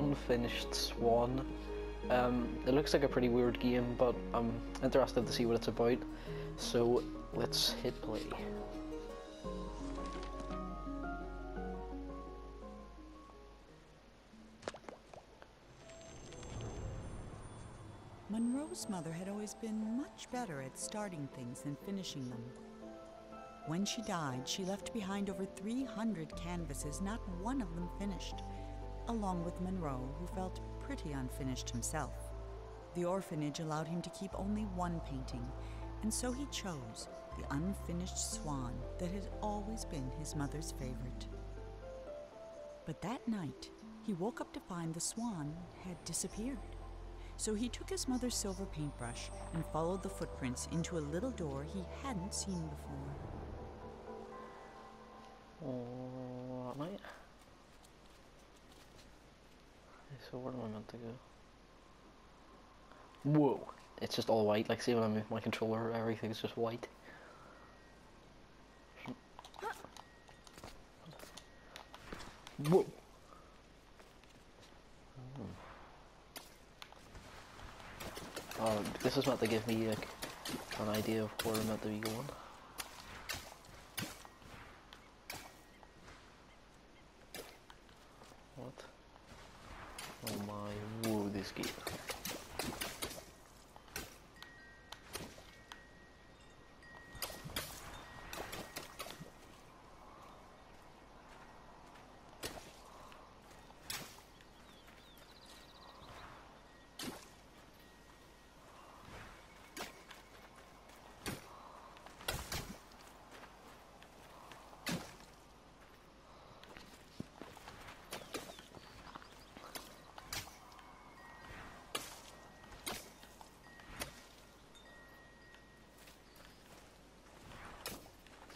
Unfinished Swan. Um, it looks like a pretty weird game, but I'm interested to see what it's about. So let's hit play. Monroe's mother had always been much better at starting things than finishing them. When she died, she left behind over 300 canvases, not one of them finished, along with Monroe, who felt pretty unfinished himself. The orphanage allowed him to keep only one painting, and so he chose the unfinished swan that had always been his mother's favorite. But that night, he woke up to find the swan had disappeared. So he took his mother's silver paintbrush and followed the footprints into a little door he hadn't seen before. So where am I meant to go? Whoa! It's just all white. Like, see when I move my controller, everything's just white. Whoa! Oh, this is meant to give me like an idea of where I'm meant to be going. What? Oh my, whoa, this game.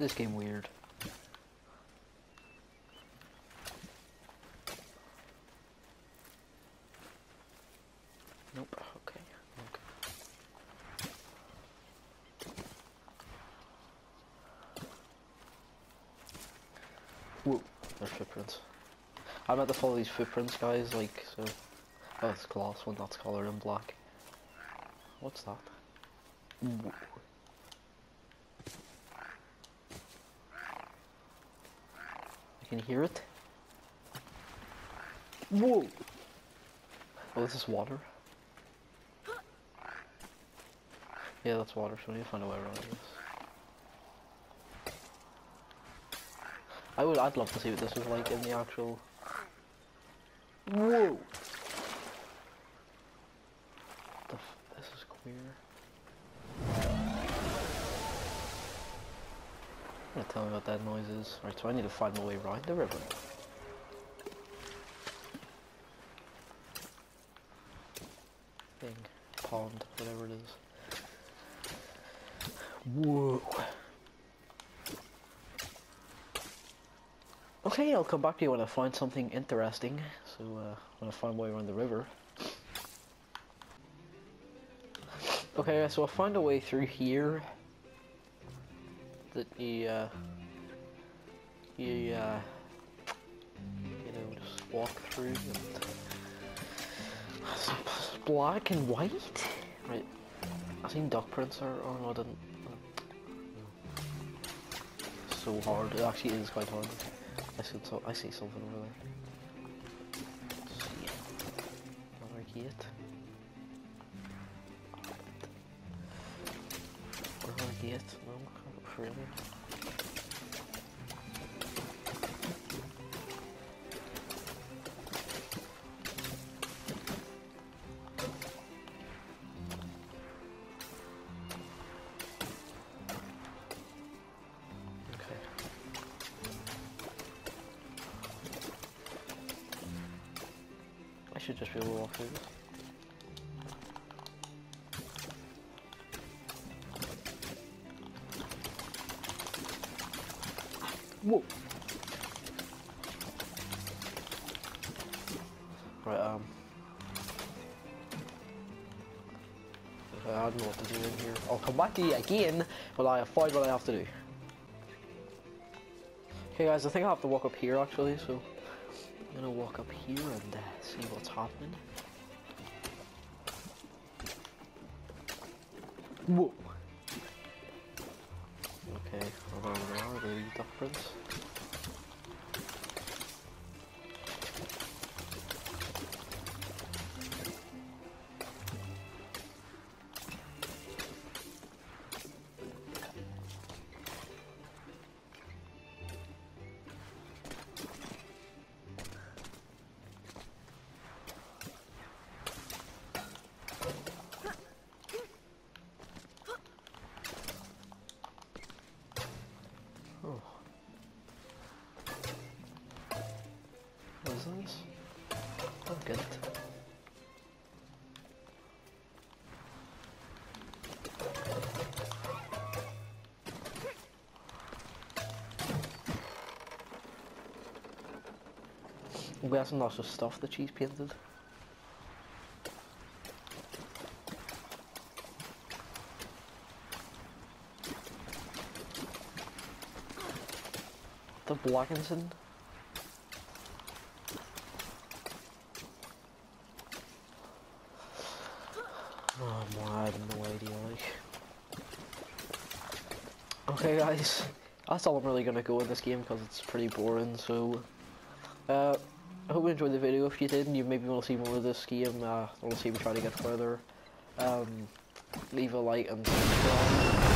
This game weird. Nope. Okay. Okay. Whoa, there's footprints. I'm about to follow these footprints, guys. Like so. Oh, it's glass one that's colored in black. What's that? Can hear it. Whoa! Oh, this is water. Yeah, that's water, so we need to find a way around this. I would, I'd love to see what this was like in the actual... Whoa! The f this is queer. Gonna tell me what that noise is. Right, so I need to find my way around the river. Thing, pond, whatever it is. Whoa. Okay, I'll come back to you when I find something interesting. So, uh, when I find my way around the river. Okay, so I'll find a way through here that you, uh, you, uh, you know, just walk through and black and white, right? I seen duck prints or, or no, I didn't. So hard. It actually is quite hard. I see, so, I see something over there. See another gate. Another gate. No, really. I should just be able to walk Whoa! Right, um... I don't know what to do in here. I'll come back to you again when I find what I have to do. Okay guys, I think I have to walk up here actually, so I'm gonna walk up here and uh, see what's happening. Whoa! Okay, there we are, the duck Oh. This? Oh, good. I'm guessing lots of stuff that she's painted. The Blackenson. Oh my, I have no idea, like. Okay guys, that's all I'm really gonna go in this game because it's pretty boring, so... Uh, I hope you enjoyed the video. If you did and you maybe want to see more of this game, uh, want to see me try to get further, um, leave a like and subscribe.